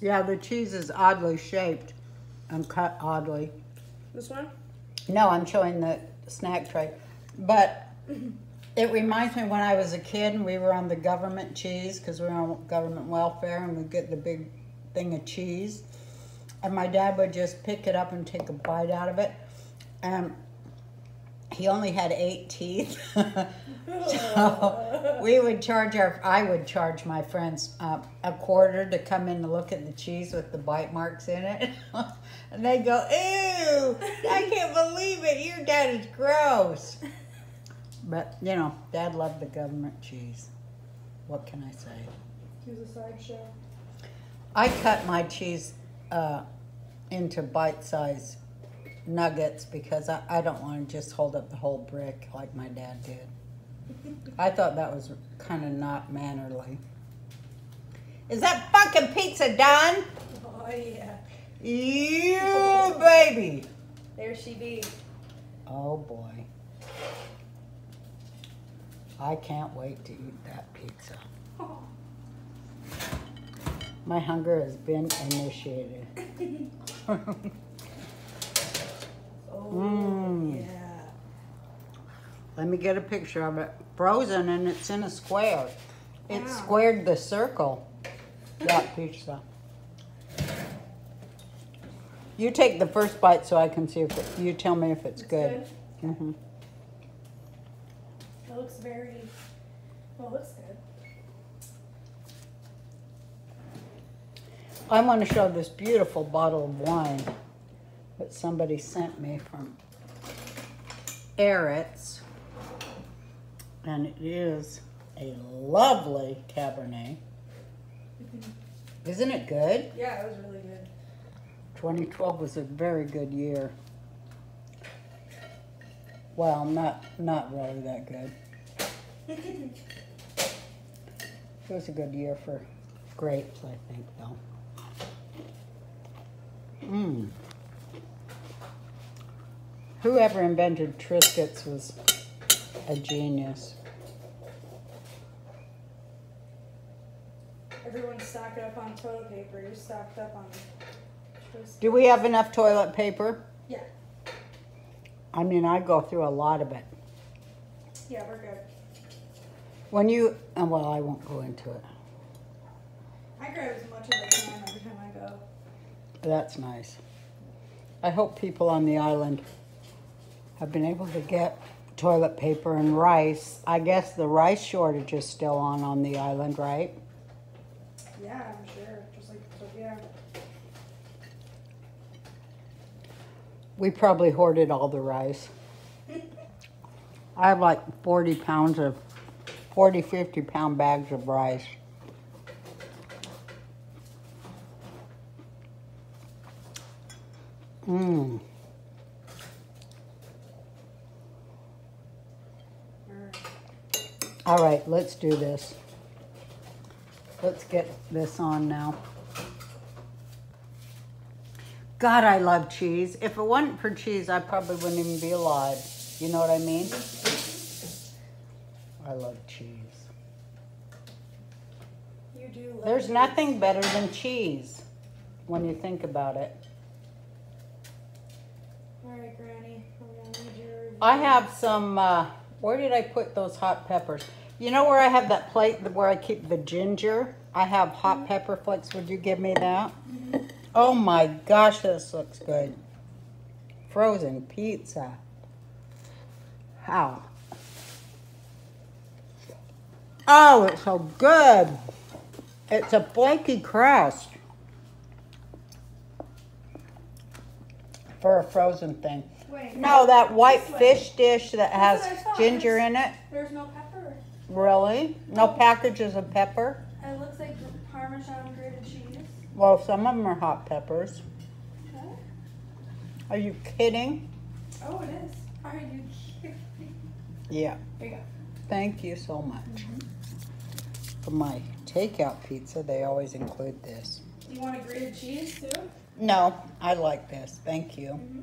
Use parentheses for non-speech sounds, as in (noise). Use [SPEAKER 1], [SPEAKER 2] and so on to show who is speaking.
[SPEAKER 1] Yeah, the cheese is oddly shaped and cut oddly.
[SPEAKER 2] This one?
[SPEAKER 1] No, I'm showing the snack tray. But it reminds me when I was a kid and we were on the government cheese because we were on government welfare and we'd get the big thing of cheese. And my dad would just pick it up and take a bite out of it. And he only had eight teeth. (laughs) so we would charge our, I would charge my friends uh, a quarter to come in to look at the cheese with the bite marks in it. (laughs) and they go, ew, I can't believe it. Your dad is gross. But, you know, dad loved the government cheese. What can I say?
[SPEAKER 2] He was a sideshow.
[SPEAKER 1] I cut my cheese uh, into bite-sized nuggets because I, I don't want to just hold up the whole brick like my dad did. (laughs) I thought that was kind of not mannerly. Is that fucking pizza done?
[SPEAKER 2] Oh, yeah.
[SPEAKER 1] You (laughs) baby.
[SPEAKER 2] There she be.
[SPEAKER 1] Oh boy. I can't wait to eat that pizza.
[SPEAKER 2] Oh. (laughs)
[SPEAKER 1] My hunger has been initiated. Mm.
[SPEAKER 2] yeah.
[SPEAKER 1] Let me get a picture of it. Frozen and it's in a square. It
[SPEAKER 2] Wow.
[SPEAKER 1] squared the circle. That pizza. You take the first bite so I can see if it, you tell me if it's,
[SPEAKER 2] It's
[SPEAKER 1] good.
[SPEAKER 2] good?
[SPEAKER 1] hmm
[SPEAKER 2] It looks very. Well, it looks good.
[SPEAKER 1] I want to show this beautiful bottle of wine that somebody sent me from Eretz. And it is a lovely Cabernet. Isn't it good?
[SPEAKER 2] Yeah, it was really good.
[SPEAKER 1] 2012 was a very good year. Well, not not really that good. (laughs) It was a good year for grapes, I think, though. Mmm. Whoever invented Triscuits was a genius.
[SPEAKER 2] Everyone's stocking up on toilet paper. You're stocked up on. Triscuits.
[SPEAKER 1] Do we have enough toilet paper?
[SPEAKER 2] Yeah.
[SPEAKER 1] I mean, I go through a lot of it.
[SPEAKER 2] Yeah, we're good.
[SPEAKER 1] When you, oh, well, I won't go into it.
[SPEAKER 2] I grab as much as I can every time I go.
[SPEAKER 1] That's nice. I hope people on the island have been able to get toilet paper and rice. I guess the rice shortage is still on on the island, right?
[SPEAKER 2] Yeah, I'm sure. Just like, yeah.
[SPEAKER 1] We probably hoarded all the rice. I have like 40 pounds of, 40, 50 pound bags of rice. Mmm. All right, let's do this. Let's get this on now. God, I love cheese. If it wasn't for cheese, I probably wouldn't even be alive. You know what I mean? I love cheese.
[SPEAKER 2] You do. Love
[SPEAKER 1] There's
[SPEAKER 2] cheese.
[SPEAKER 1] nothing better than cheese when you think about it.
[SPEAKER 2] Alright, Granny. I'm gonna need your. review.
[SPEAKER 1] I have some, uh, where did I put those hot peppers? You know where I have that plate where I keep the ginger? I have hot mm-hmm. pepper flakes. Would you give me that? Oh my gosh, this looks good. Frozen pizza. How? Oh, it's so good. It's a flaky crust for a frozen thing.
[SPEAKER 2] Wait.
[SPEAKER 1] No, that white fish dish that has ginger in it.
[SPEAKER 2] There's no pepper.
[SPEAKER 1] Really? No packages of pepper?
[SPEAKER 2] It looks like Parmesan grated cheese.
[SPEAKER 1] Well, some of them are hot peppers.
[SPEAKER 2] Okay.
[SPEAKER 1] Are you kidding?
[SPEAKER 2] Oh, it is. Are you kidding?
[SPEAKER 1] Yeah.
[SPEAKER 2] Here you go.
[SPEAKER 1] Thank you so much. For my takeout pizza, they always include this.
[SPEAKER 2] Do you want a grated cheese too?
[SPEAKER 1] No, I like this. Thank you.
[SPEAKER 2] Mm-hmm.